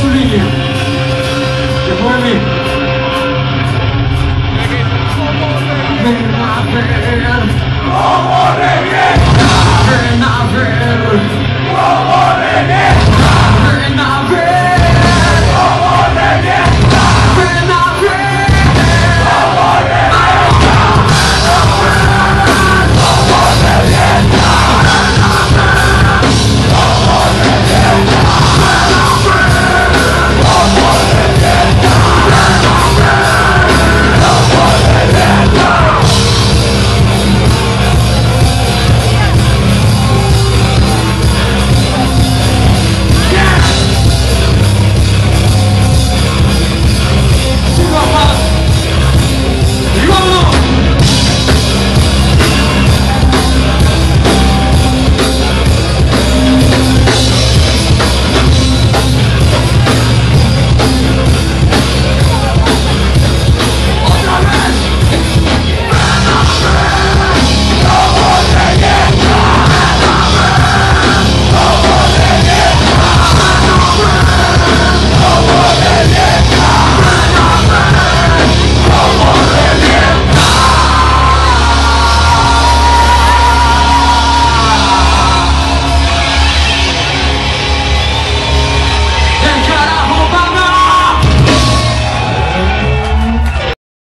Mussolini. Good morning. Verrà.